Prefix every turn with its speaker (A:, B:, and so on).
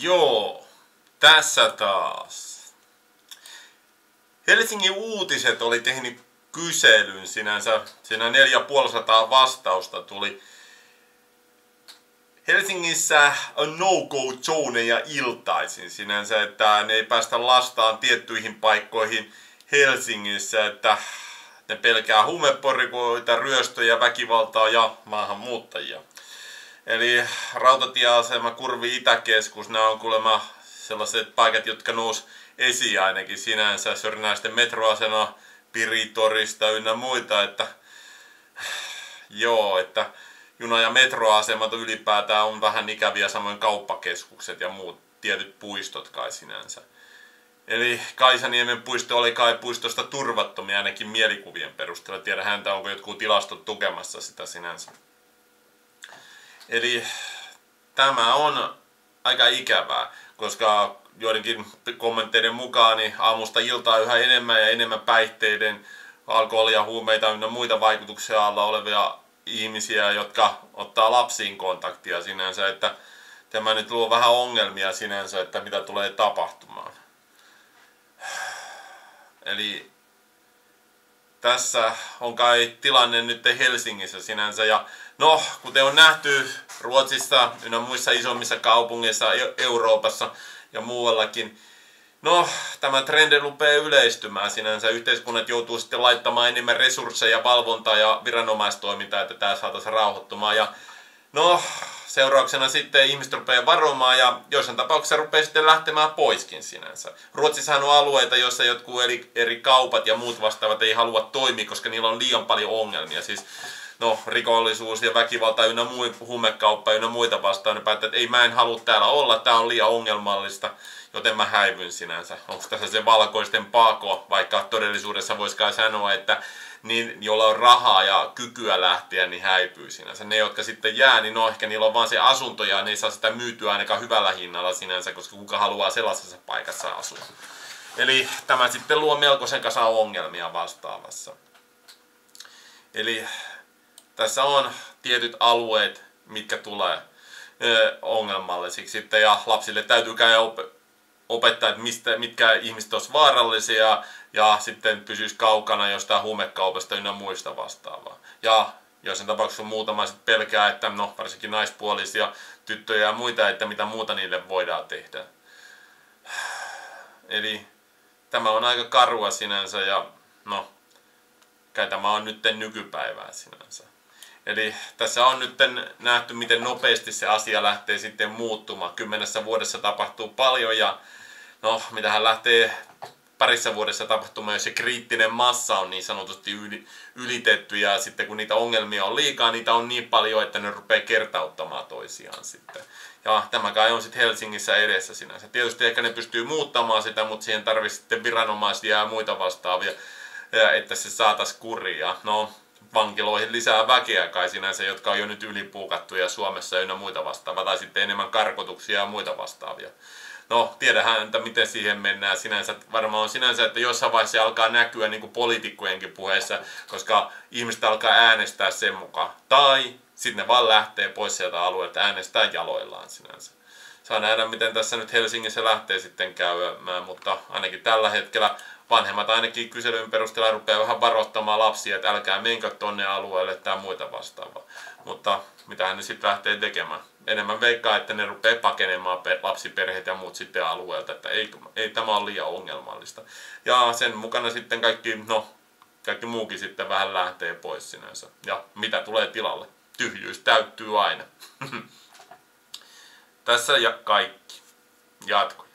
A: Joo, tässä taas. Helsingin uutiset oli tehnyt kyselyn sinänsä. Siinä 4500 vastausta tuli. Helsingissä on no-go zoneja iltaisin sinänsä, että ne ei päästä lastaan tiettyihin paikkoihin Helsingissä, että ne pelkää huumeporikoita, ryöstöjä, väkivaltaa ja maahanmuuttajia. Eli rautatieasema, Kurvi Itäkeskus, nämä on kuulemma sellaiset paikat, jotka nous esiin ainakin sinänsä, Sörnäisten metroasema, Piritorista ynnä muita, että joo, että juna- ja metroasemat ylipäätään on vähän ikäviä, samoin kauppakeskukset ja muut tietyt puistot kai sinänsä. Eli Kaisaniemen puisto oli kai puistosta turvattomia ainakin mielikuvien perusteella. Tiedä häntä, onko jotkut tilastot tukemassa sitä sinänsä. Eli tämä on aika ikävää, koska joidenkin kommentteiden mukaan niin aamusta iltaa yhä enemmän ja enemmän päihteiden, alkoholia, huumeita ja muita vaikutuksia alla olevia ihmisiä, jotka ottaa lapsiin kontaktia sinänsä, että tämä nyt luo vähän ongelmia sinänsä, että mitä tulee tapahtumaan. Eli tässä on kai tilanne nyt Helsingissä sinänsä ja no, kuten on nähty Ruotsissa ynnä muissa isommissa kaupungeissa Euroopassa ja muuallakin, No, tämä trendi rupeaa yleistymään sinänsä. Yhteiskunnat joutuu sitten laittamaan enemmän resursseja, valvontaa ja viranomaistoimintaa, että tämä saataisiin rauhoittumaan. Ja no, seurauksena sitten ihmiset rupeaa varomaan ja joissain tapauksissa rupeaa sitten lähtemään poiskin sinänsä. Ruotsissahan on alueita, joissa jotkut eri, eri kaupat ja muut vastaavat ei halua toimia, koska niillä on liian paljon ongelmia. Siis no, rikollisuus ja väkivalta ynnä muu, huumekauppa ynnä muita vastaan, ne päättää, että ei mä en halua täällä olla, tää on liian ongelmallista, joten mä häivyn sinänsä. Onko tässä se valkoisten paako, vaikka todellisuudessa voisi kai sanoa, että niin, jolla on rahaa ja kykyä lähteä, niin häipyy sinänsä. Ne, jotka sitten jää, niin no ehkä niillä on vaan se asunto ja ne ei saa sitä myytyä ainakaan hyvällä hinnalla sinänsä, koska kuka haluaa sellaisessa paikassa asua. Eli tämä sitten luo melkoisen kasa ongelmia vastaavassa. Eli tässä on tietyt alueet, mitkä tulee ongelmallisiksi sitten ja lapsille täytyy käydä opettaa, että mistä, mitkä ihmiset olisivat vaarallisia ja sitten pysyisi kaukana jostain huumekaupasta ynnä muista vastaavaa. Ja joissain tapauksessa muutama sitten pelkää, että no varsinkin naispuolisia tyttöjä ja muita, että mitä muuta niille voidaan tehdä. Eli tämä on aika karua sinänsä ja no, kai tämä on nyt nykypäivää sinänsä. Eli tässä on nyt nähty, miten nopeasti se asia lähtee sitten muuttumaan. Kymmenessä vuodessa tapahtuu paljon ja no, mitä hän lähtee parissa vuodessa tapahtumaan, jos se kriittinen massa on niin sanotusti ylitetty ja sitten kun niitä ongelmia on liikaa, niitä on niin paljon, että ne rupeaa kertauttamaan toisiaan sitten. Ja tämä kai on sitten Helsingissä edessä sinänsä. Tietysti ehkä ne pystyy muuttamaan sitä, mutta siihen tarvitsisi sitten viranomaisia ja muita vastaavia, että se saataisiin kuria. No, vankiloihin lisää väkeä kai sinänsä, jotka on jo nyt ylipuukattuja Suomessa ynnä muita vastaavia, tai sitten enemmän karkotuksia ja muita vastaavia. No, tiedähän, että miten siihen mennään sinänsä. Varmaan on sinänsä, että jossain vaiheessa se alkaa näkyä niin kuin poliitikkojenkin puheessa, koska ihmiset alkaa äänestää sen mukaan. Tai sitten ne vaan lähtee pois sieltä alueelta äänestää jaloillaan sinänsä. Saa nähdä, miten tässä nyt Helsingissä lähtee sitten käymään, mutta ainakin tällä hetkellä vanhemmat ainakin kyselyn perusteella rupeaa vähän varoittamaan lapsia, että älkää menkö tonne alueelle tai muita vastaavaa. Mutta mitä ne sitten lähtee tekemään? Enemmän veikkaa, että ne rupeaa pakenemaan lapsiperheet ja muut sitten alueelta, että ei, ei tämä ole liian ongelmallista. Ja sen mukana sitten kaikki, no, kaikki muukin sitten vähän lähtee pois sinänsä. Ja mitä tulee tilalle? Tyhjyys täyttyy aina. Tässä ja kaikki. Jatko.